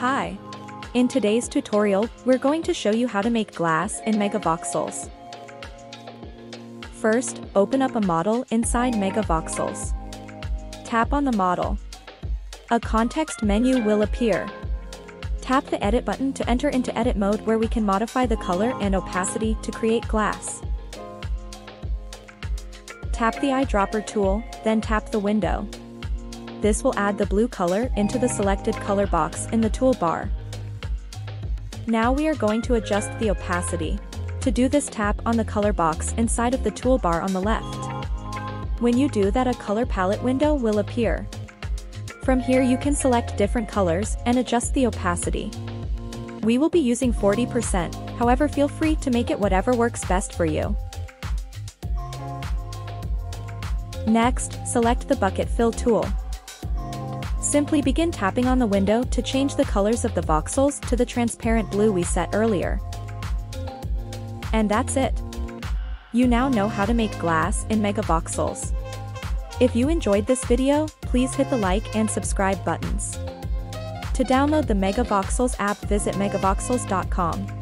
Hi! In today's tutorial, we're going to show you how to make glass in Megavoxels. First, open up a model inside Megavoxels. Tap on the model. A context menu will appear. Tap the edit button to enter into edit mode where we can modify the color and opacity to create glass. Tap the eyedropper tool, then tap the window. This will add the blue color into the selected color box in the toolbar. Now we are going to adjust the opacity. To do this tap on the color box inside of the toolbar on the left. When you do that a color palette window will appear. From here you can select different colors and adjust the opacity. We will be using 40%, however feel free to make it whatever works best for you. Next, select the bucket fill tool. Simply begin tapping on the window to change the colors of the voxels to the transparent blue we set earlier. And that's it. You now know how to make glass in megavoxels. If you enjoyed this video, please hit the like and subscribe buttons. To download the Megavoxels app visit megavoxels.com.